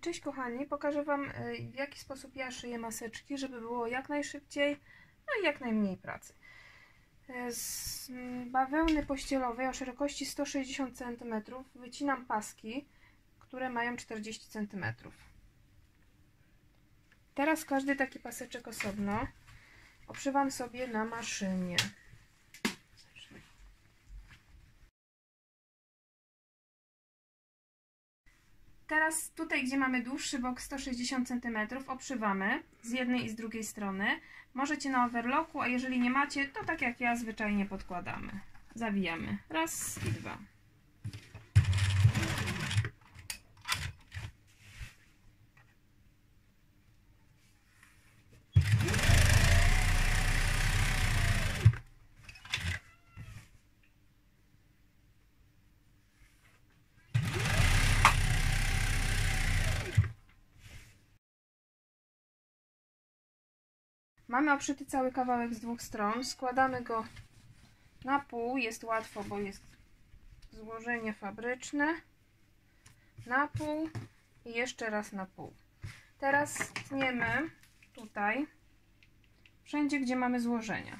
Cześć kochani, pokażę Wam y, w jaki sposób ja szyję maseczki, żeby było jak najszybciej, no i jak najmniej pracy. Y, Z bawełny pościelowej o szerokości 160 cm wycinam paski, które mają 40 cm. Teraz każdy taki paseczek osobno obszywam sobie na maszynie. Teraz tutaj, gdzie mamy dłuższy bok 160 cm, obszywamy z jednej i z drugiej strony. Możecie na overlocku, a jeżeli nie macie, to tak jak ja zwyczajnie podkładamy. Zawijamy. Raz i dwa. Mamy obszyty cały kawałek z dwóch stron. Składamy go na pół. Jest łatwo, bo jest złożenie fabryczne. Na pół i jeszcze raz na pół. Teraz tniemy tutaj, wszędzie gdzie mamy złożenia.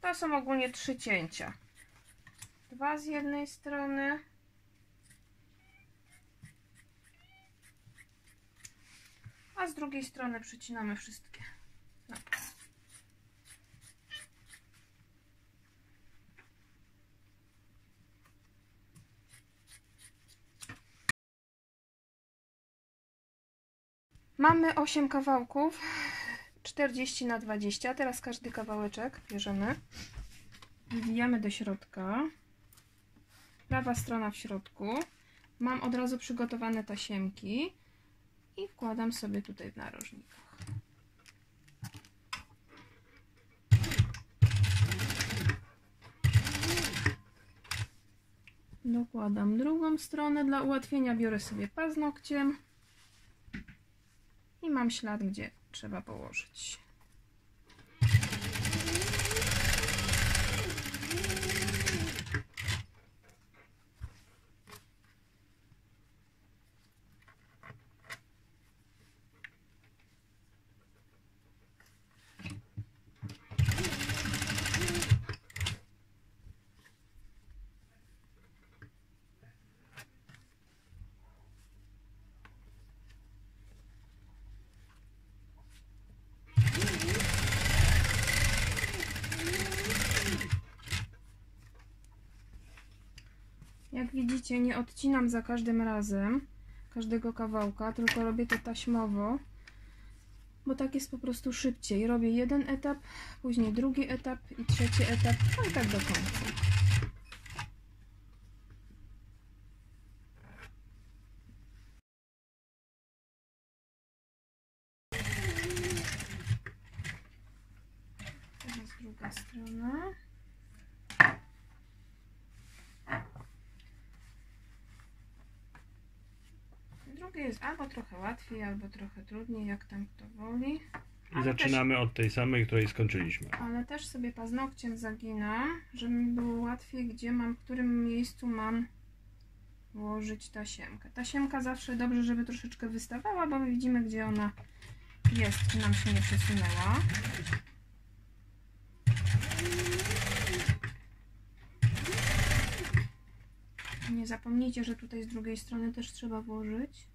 To są ogólnie trzy cięcia. Dwa z jednej strony a z drugiej strony przycinamy wszystkie. No. Mamy 8 kawałków, 40 na 20. Teraz każdy kawałeczek bierzemy, wwijamy do środka. Prawa strona w środku. Mam od razu przygotowane tasiemki i wkładam sobie tutaj w narożnikach. Dokładam drugą stronę. Dla ułatwienia biorę sobie paznokciem i mam ślad, gdzie trzeba położyć. Jak widzicie, nie odcinam za każdym razem każdego kawałka, tylko robię to taśmowo, bo tak jest po prostu szybciej. Robię jeden etap, później drugi etap i trzeci etap, no i tak do końca. Teraz druga strona. Drugie jest albo trochę łatwiej, albo trochę trudniej, jak tam kto woli. I Ale zaczynamy od tej samej, której skończyliśmy. Ale też sobie paznokciem zaginam, żeby mi było łatwiej, gdzie mam, w którym miejscu mam włożyć tasiemkę. Tasiemka zawsze dobrze, żeby troszeczkę wystawała, bo my widzimy, gdzie ona jest, czy nam się nie przesunęła. Nie zapomnijcie, że tutaj z drugiej strony też trzeba włożyć.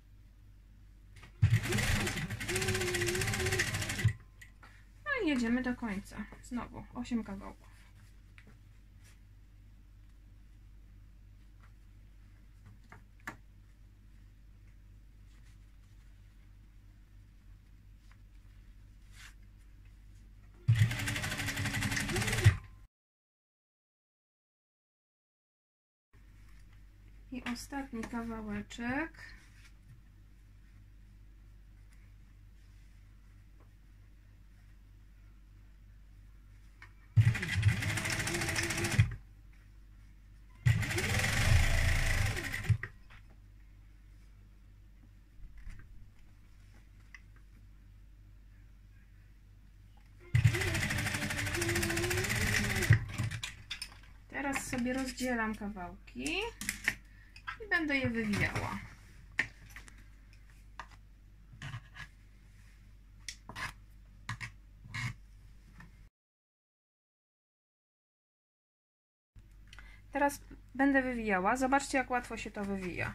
I jedziemy do końca. Znowu 8 kawałków. I ostatni kawałeczek. sobie rozdzielam kawałki i będę je wywijała. Teraz będę wywijała. Zobaczcie, jak łatwo się to wywija.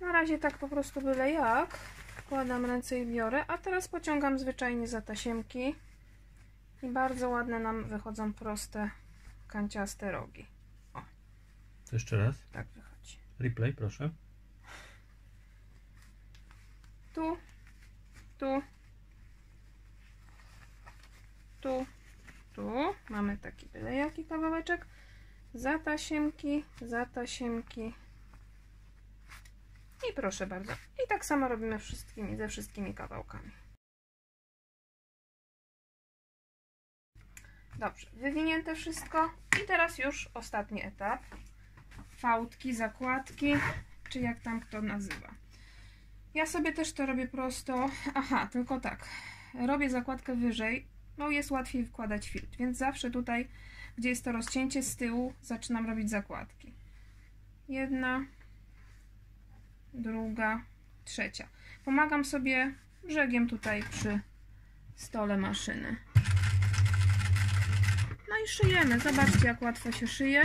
Na razie tak po prostu byle jak. Wkładam ręce i biorę, a teraz pociągam zwyczajnie za tasiemki. I bardzo ładne nam wychodzą proste kanciaste rogi. To jeszcze raz. Tak wychodzi. Replay, proszę. Tu, tu, tu, tu. Mamy taki byle jaki kawałeczek. Za tasiemki, za tasiemki. I proszę bardzo. I tak samo robimy wszystkimi, ze wszystkimi kawałkami. Dobrze, wywinięte wszystko. I teraz już ostatni etap. Fałdki, zakładki, czy jak tam kto nazywa. Ja sobie też to robię prosto. Aha, tylko tak. Robię zakładkę wyżej, bo jest łatwiej wkładać filtr, więc zawsze tutaj, gdzie jest to rozcięcie z tyłu, zaczynam robić zakładki. Jedna, druga, trzecia. Pomagam sobie brzegiem tutaj przy stole maszyny. I szyjemy. Zobaczcie, jak łatwo się szyje.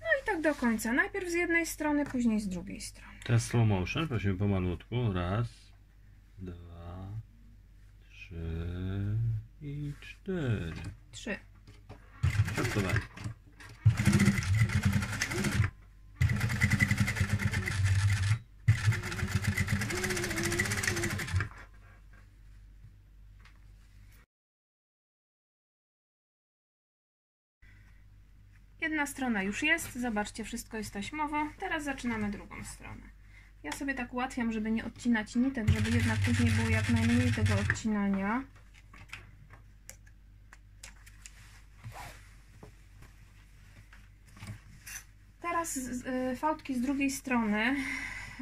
No i tak do końca. Najpierw z jednej strony, później z drugiej strony. Teraz slow motion, prosimy pomalutku. Raz, dwa, trzy i cztery. Trzy. Startowanie. Jedna strona już jest, zobaczcie, wszystko jest taśmowo. Teraz zaczynamy drugą stronę. Ja sobie tak ułatwiam, żeby nie odcinać nitek, żeby jednak później było jak najmniej tego odcinania. Teraz y, fałdki z drugiej strony,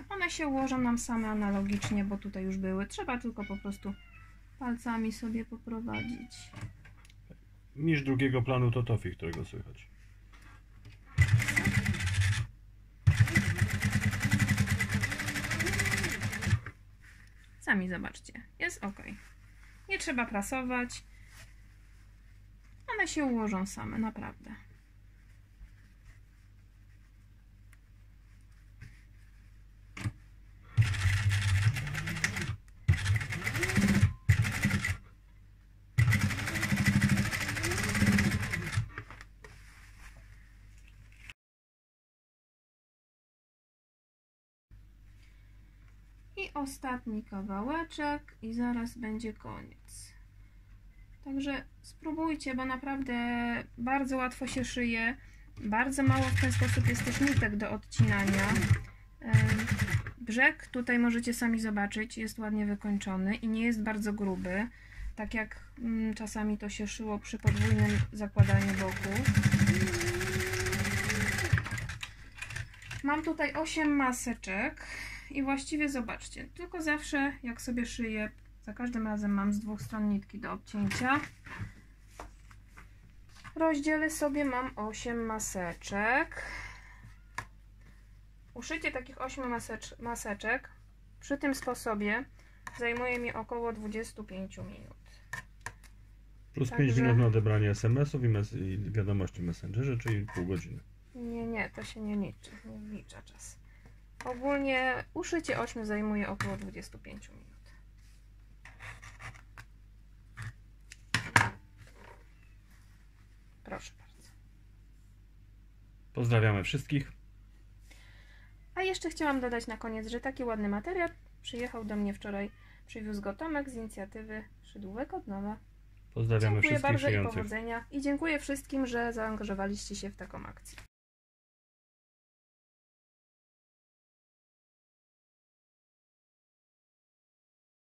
one się ułożą nam same analogicznie, bo tutaj już były. Trzeba tylko po prostu palcami sobie poprowadzić. Niż drugiego planu to Tofi, którego słychać. Sami zobaczcie, jest ok. Nie trzeba prasować. One się ułożą same, naprawdę. Ostatni kawałeczek i zaraz będzie koniec. Także spróbujcie, bo naprawdę bardzo łatwo się szyje. Bardzo mało w ten sposób jest też nitek do odcinania. Brzeg tutaj możecie sami zobaczyć, jest ładnie wykończony i nie jest bardzo gruby, tak jak mm, czasami to się szyło przy podwójnym zakładaniu boku. Mam tutaj 8 maseczek i właściwie zobaczcie, tylko zawsze jak sobie szyję, za każdym razem mam z dwóch stron nitki do obcięcia. Rozdzielę sobie, mam 8 maseczek. Uszycie takich 8 masecz, maseczek przy tym sposobie zajmuje mi około 25 minut. Plus Także- 5 minut na odebranie SMS-ów i, mes- i wiadomości w Messengerze, czyli pół godziny. Nie, nie, to się nie liczy, nie wlicza czas. Ogólnie uszycie 8 zajmuje około 25 minut. Proszę bardzo. Pozdrawiamy wszystkich. A jeszcze chciałam dodać na koniec, że taki ładny materiał przyjechał do mnie wczoraj, przywiózł go Tomek z inicjatywy Szydłówek od nowa. Pozdrawiamy Dziękuję wszystkich bardzo i powodzenia i dziękuję wszystkim, że zaangażowaliście się w taką akcję.